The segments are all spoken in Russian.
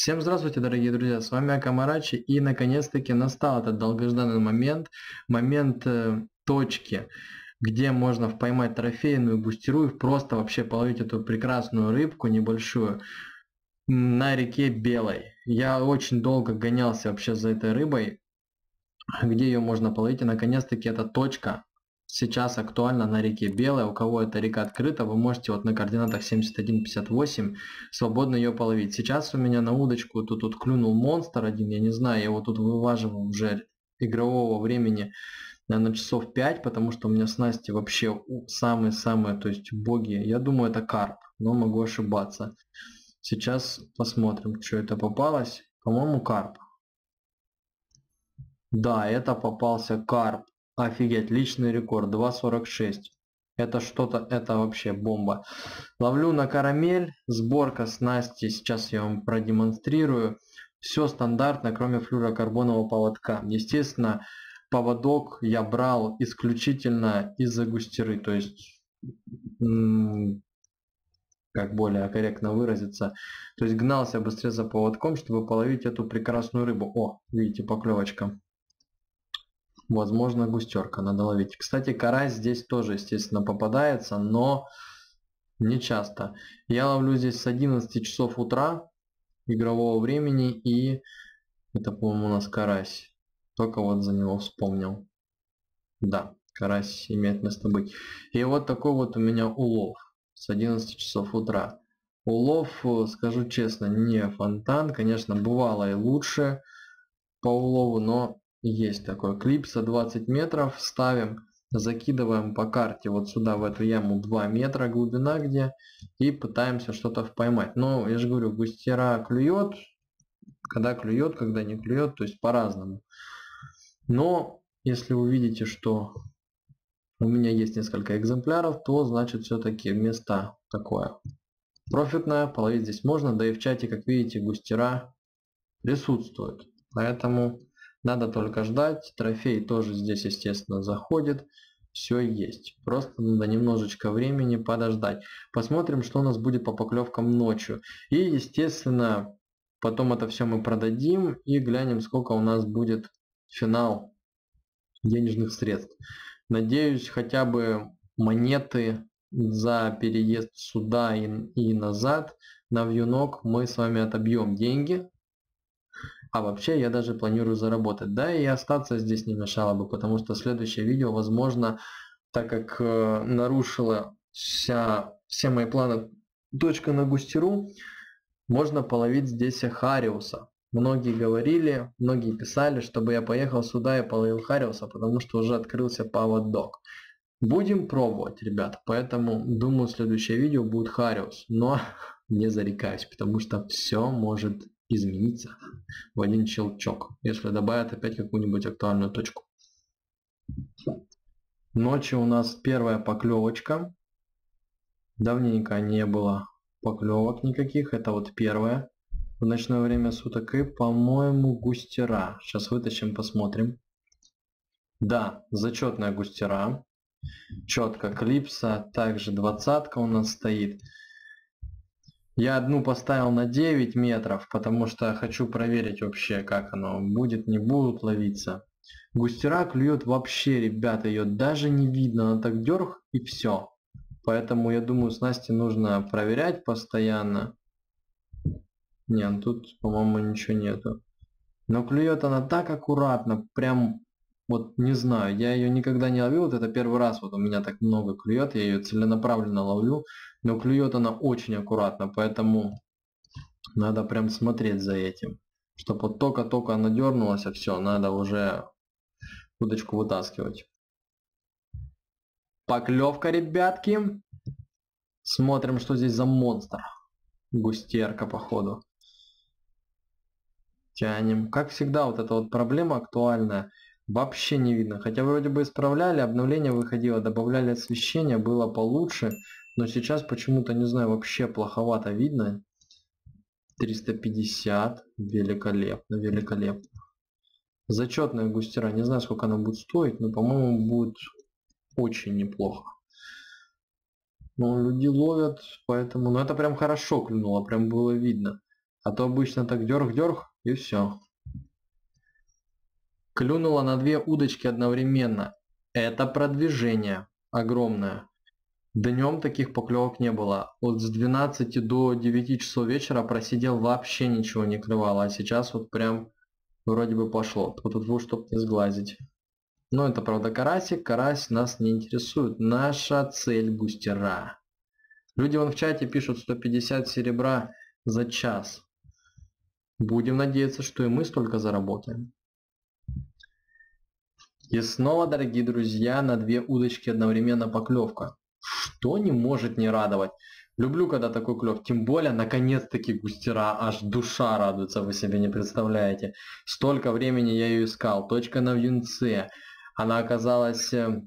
Всем здравствуйте, дорогие друзья, с вами Акамарачи, и наконец-таки настал этот долгожданный момент, момент э, точки, где можно поймать трофейную густеру и просто вообще половить эту прекрасную рыбку небольшую на реке Белой. Я очень долго гонялся вообще за этой рыбой, где ее можно половить, и наконец-таки эта точка сейчас актуально на реке Белая. У кого эта река открыта, вы можете вот на координатах 7158 свободно ее половить. Сейчас у меня на удочку тут, тут клюнул монстр один, я не знаю, я его тут вываживал уже игрового времени наверное, часов 5, потому что у меня снасти вообще самые-самые, то есть боги. Я думаю, это карп, но могу ошибаться. Сейчас посмотрим, что это попалось. По-моему, карп. Да, это попался карп. Офигеть, личный рекорд, 2.46. Это что-то, это вообще бомба. Ловлю на карамель, сборка снасти, сейчас я вам продемонстрирую. Все стандартно, кроме флюрокарбонового поводка. Естественно, поводок я брал исключительно из-за густеры, то есть, как более корректно выразиться, то есть гнался быстрее за поводком, чтобы половить эту прекрасную рыбу. О, видите, поклевочка. Возможно, густерка надо ловить. Кстати, карась здесь тоже, естественно, попадается, но не часто. Я ловлю здесь с 11 часов утра игрового времени и это, по-моему, у нас карась. Только вот за него вспомнил. Да, карась имеет место быть. И вот такой вот у меня улов с 11 часов утра. Улов, скажу честно, не фонтан. Конечно, бывало и лучше по улову, но есть такой клипса 20 метров ставим закидываем по карте вот сюда в эту яму 2 метра глубина где и пытаемся что-то поймать. Но я же говорю густера клюет когда клюет когда не клюет то есть по-разному. Но если вы видите что у меня есть несколько экземпляров то значит все-таки место такое. Профитное половить здесь можно да и в чате как видите густера присутствуют. Поэтому надо только ждать. Трофей тоже здесь, естественно, заходит. Все есть. Просто надо немножечко времени подождать. Посмотрим, что у нас будет по поклевкам ночью. И, естественно, потом это все мы продадим и глянем, сколько у нас будет финал денежных средств. Надеюсь, хотя бы монеты за переезд сюда и, и назад на вьюнок мы с вами отобьем деньги а вообще я даже планирую заработать. Да и остаться здесь не мешало бы, потому что следующее видео, возможно, так как э, нарушила вся, все мои планы точка на густеру, можно половить здесь Хариуса. Многие говорили, многие писали, чтобы я поехал сюда и половил Хариуса, потому что уже открылся поводок. Будем пробовать, ребят. Поэтому, думаю, следующее видео будет Хариус. Но не зарекаюсь, потому что все может измениться в один щелчок, если добавят опять какую-нибудь актуальную точку. Ночью у нас первая поклевочка. Давненько не было поклевок никаких. Это вот первая в ночное время суток. И, по-моему, густера. Сейчас вытащим, посмотрим. Да, зачетная густера. Четко клипса. Также двадцатка у нас стоит. Я одну поставил на 9 метров, потому что хочу проверить вообще, как оно будет, не будут ловиться. Густера клюет вообще, ребята, ее даже не видно, она так дерг и все. Поэтому я думаю, с Настей нужно проверять постоянно. Не, ну тут, по-моему, ничего нету. Но клюет она так аккуратно, прям, вот не знаю, я ее никогда не ловил, вот это первый раз вот у меня так много клюет, я ее целенаправленно ловлю но клюет она очень аккуратно, поэтому надо прям смотреть за этим. Чтобы вот только-только она дернулась, а все, надо уже удочку вытаскивать. Поклевка, ребятки. Смотрим, что здесь за монстр. Густерка, походу. Тянем. Как всегда, вот эта вот проблема актуальная. Вообще не видно. Хотя вроде бы исправляли, обновление выходило, добавляли освещение, было получше. Но сейчас почему-то, не знаю, вообще плоховато видно. 350. Великолепно, великолепно. Зачетная густера. Не знаю, сколько она будет стоить, но, по-моему, будет очень неплохо. Но люди ловят, поэтому... Ну, это прям хорошо клюнуло, прям было видно. А то обычно так дерг-дерг и все. Клюнула на две удочки одновременно. Это продвижение огромное. Днем таких поклевок не было. Вот с 12 до 9 часов вечера просидел вообще ничего не клевало. А сейчас вот прям вроде бы пошло. Тут вот чтобы не сглазить. Но это правда карасик. Карась нас не интересует. Наша цель бустера. Люди вон в чате пишут 150 серебра за час. Будем надеяться, что и мы столько заработаем. И снова, дорогие друзья, на две удочки одновременно поклевка. Что не может не радовать? Люблю, когда такой клев. Тем более, наконец-таки густера, аж душа радуется, вы себе не представляете. Столько времени я ее искал. Точка на вьюнце. Она оказалась э,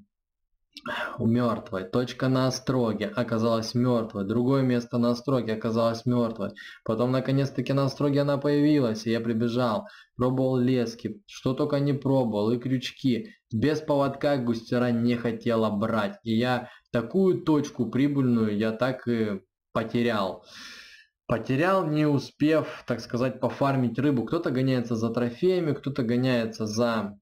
мертвой. Точка на остроге оказалась мертвой. Другое место на остроге оказалось мертвой. Потом наконец-таки на остроге она появилась, и я прибежал. Пробовал лески, что только не пробовал, и крючки. Без поводка густера не хотела брать. И я такую точку прибыльную я так и потерял. Потерял, не успев, так сказать, пофармить рыбу. Кто-то гоняется за трофеями, кто-то гоняется за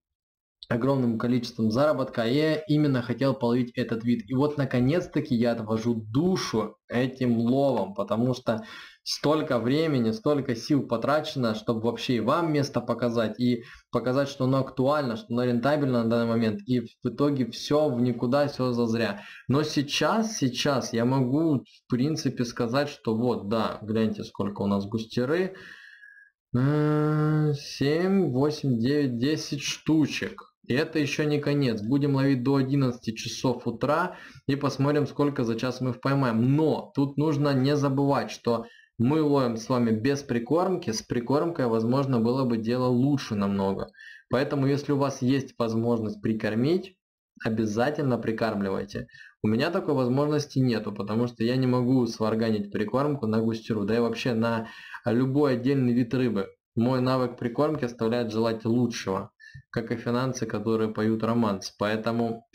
огромным количеством заработка, а я именно хотел половить этот вид. И вот наконец-таки я отвожу душу этим ловом, потому что столько времени, столько сил потрачено, чтобы вообще и вам место показать, и показать, что оно актуально, что оно рентабельно на данный момент, и в итоге все в никуда, все зазря. Но сейчас, сейчас я могу в принципе сказать, что вот, да, гляньте, сколько у нас густеры, 7, 8, 9, 10 штучек. И это еще не конец. Будем ловить до 11 часов утра и посмотрим, сколько за час мы поймаем. Но тут нужно не забывать, что мы ловим с вами без прикормки. С прикормкой, возможно, было бы дело лучше намного. Поэтому, если у вас есть возможность прикормить, обязательно прикармливайте. У меня такой возможности нету, потому что я не могу сварганить прикормку на густеру, да и вообще на любой отдельный вид рыбы. Мой навык прикормки оставляет желать лучшего как и финансы, которые поют романс. Поэтому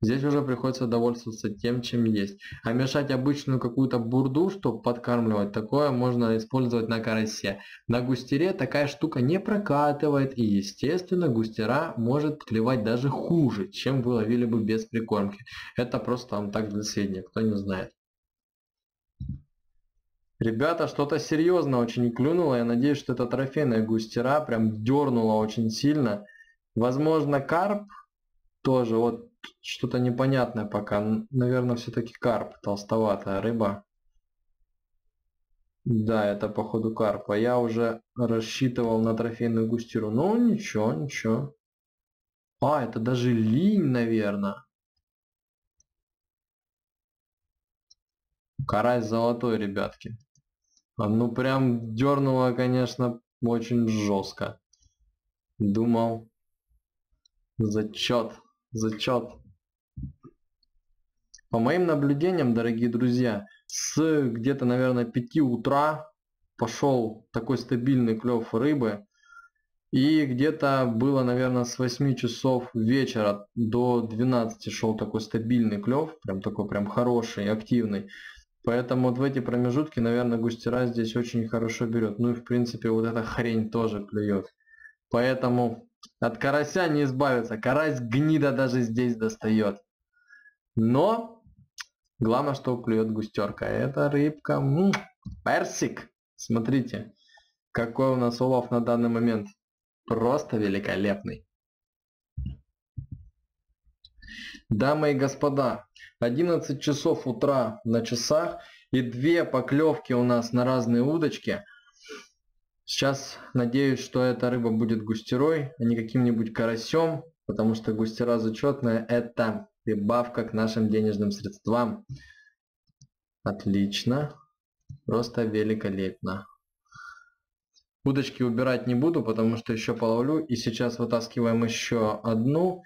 здесь уже приходится довольствоваться тем, чем есть. А мешать обычную какую-то бурду, чтобы подкармливать, такое можно использовать на карасе. На густере такая штука не прокатывает и, естественно, густера может клевать даже хуже, чем вы ловили бы без прикормки. Это просто вам так для сведения, кто не знает. Ребята, что-то серьезно очень клюнуло. Я надеюсь, что это трофейная густера. Прям дернула очень сильно. Возможно, карп тоже. Вот что-то непонятное пока. Наверное, все-таки карп. Толстоватая рыба. Да, это походу карпа. Я уже рассчитывал на трофейную густеру. Ну, ничего, ничего. А, это даже линь, наверное. Карась золотой, ребятки. А, ну прям дернуло, конечно, очень жестко. Думал. Зачет. Зачет. По моим наблюдениям, дорогие друзья, с где-то, наверное, 5 утра пошел такой стабильный клев рыбы. И где-то было, наверное, с 8 часов вечера до 12 шел такой стабильный клев. Прям такой прям хороший, активный. Поэтому вот в эти промежутки, наверное, густера здесь очень хорошо берет. Ну и в принципе вот эта хрень тоже клюет. Поэтому от карася не избавиться. Карась гнида даже здесь достает. Но главное, что клюет густерка. Это рыбка. М -м, персик. Смотрите, какой у нас улов на данный момент. Просто великолепный. Дамы и господа, 11 часов утра на часах и две поклевки у нас на разные удочки. Сейчас надеюсь, что эта рыба будет густерой, а не каким-нибудь карасем, потому что густера зачетная это прибавка к нашим денежным средствам. Отлично. Просто великолепно. Удочки убирать не буду, потому что еще половлю. И сейчас вытаскиваем еще одну.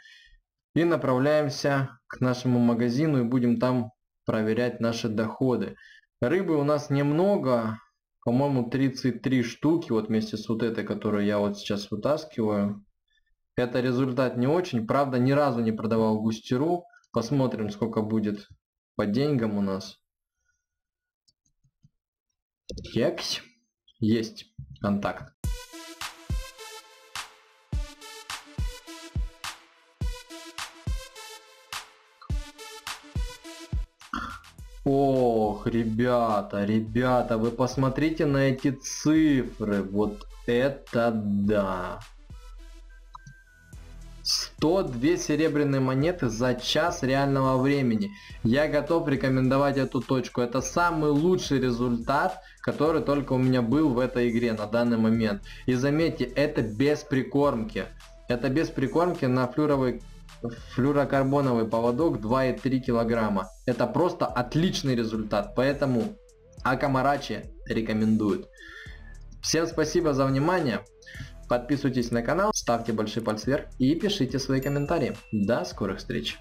И направляемся к нашему магазину и будем там проверять наши доходы. Рыбы у нас немного, по-моему 33 штуки, вот вместе с вот этой, которую я вот сейчас вытаскиваю. Это результат не очень, правда ни разу не продавал густеру. Посмотрим сколько будет по деньгам у нас. Кекс. Есть контакт. Ох, ребята, ребята, вы посмотрите на эти цифры. Вот это да. 102 серебряные монеты за час реального времени. Я готов рекомендовать эту точку. Это самый лучший результат, который только у меня был в этой игре на данный момент. И заметьте, это без прикормки. Это без прикормки на флюровой флюрокарбоновый поводок 2,3 килограмма. Это просто отличный результат, поэтому Акамарачи рекомендуют. Всем спасибо за внимание. Подписывайтесь на канал, ставьте большой палец вверх и пишите свои комментарии. До скорых встреч!